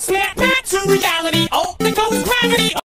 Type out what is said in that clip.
Snap back to reality. Oh, there goes gravity.